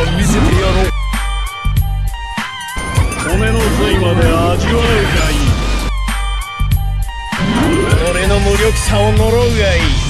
を見せてやろう。骨の髄まで味わえがいい。俺の無力さを呪うがいい。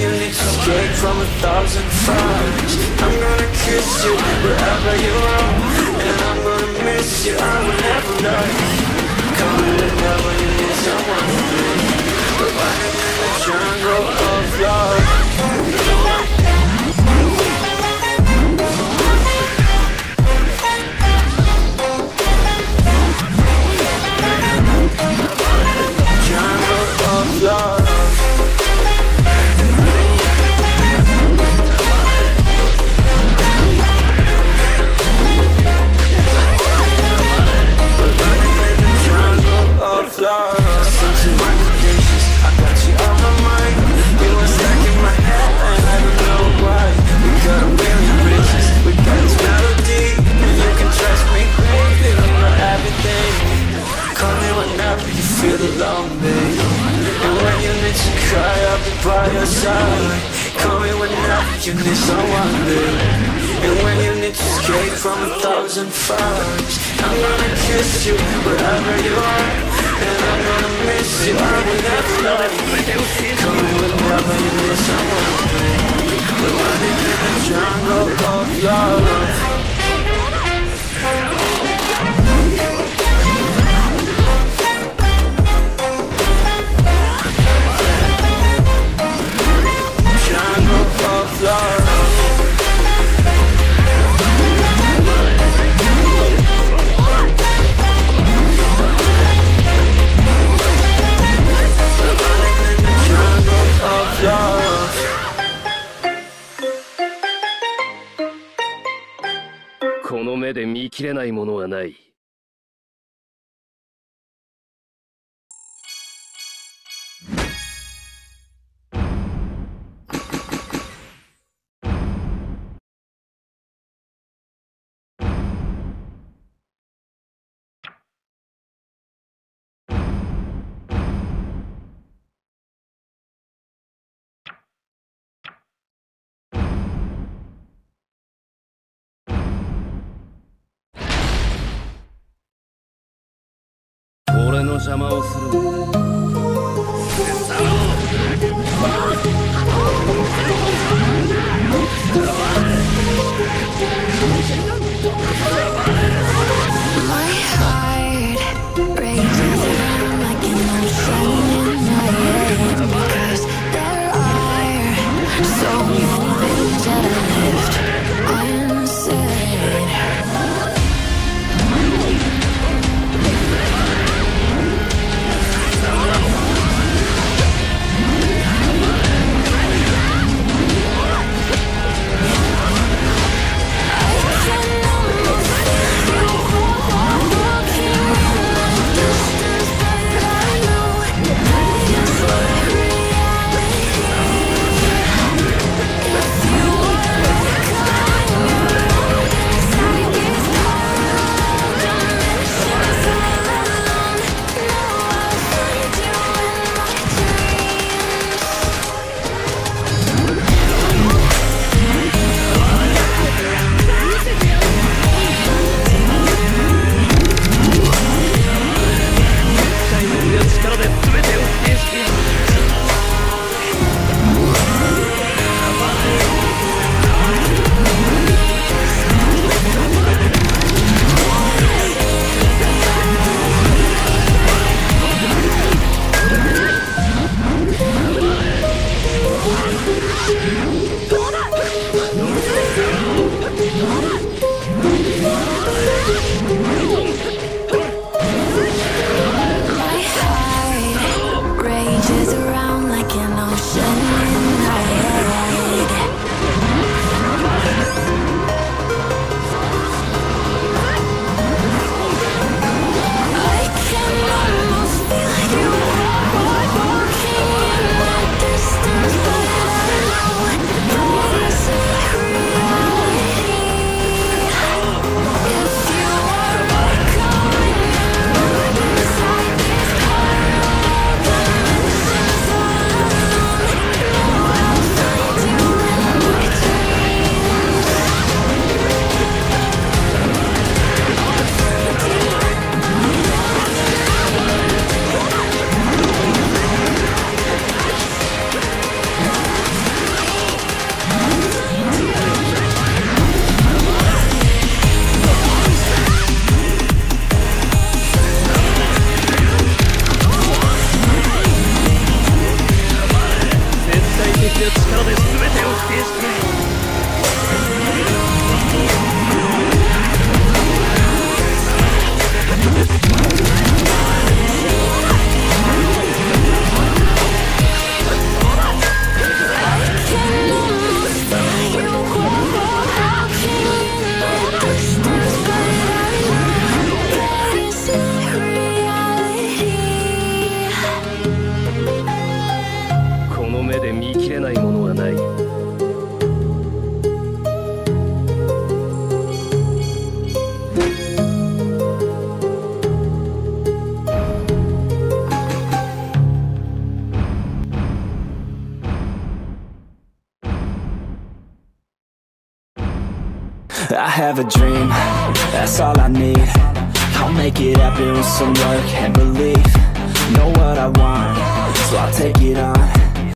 escape from a thousand fires I'm gonna kiss you wherever you are And I'm gonna miss you, I will never lie Call me whenever you need someone We're running in the jungle of love you need someone, babe and when you need to escape from a thousand fires I'm gonna kiss you wherever you are. And I'm gonna miss you, I will never lie Call me whenever you need someone We're running in the jungle of love この目で見切れないものはない。俺の邪魔をす。るな My I have a dream, that's all I need. I'll make it happen with some work and belief. Know what I want, so I'll take it on.